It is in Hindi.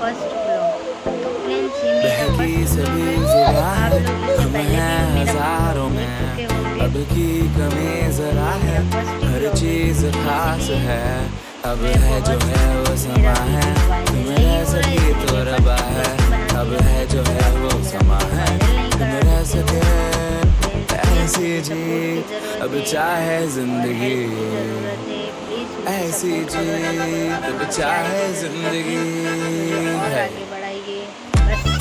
फ़र्स्ट ब्लॉग तो फ्रेंड्स ये मेरा फ़र्स्ट सभी ब्लॉग आप लोग इससे पहले भी मेरा हज़ारों में। देख चुके होंगे अब की कमी जरा है हर चीज़ खास है। अब है जो है वो समा है। तुम रह तो रबा है। अब है जो है वो समा है। तुम रह सके। ऐसी जी अब चाहे ज़िंदगी। ऐसी जी अब चाहे ज़िंदगी। आगे बढ़ाइए। बस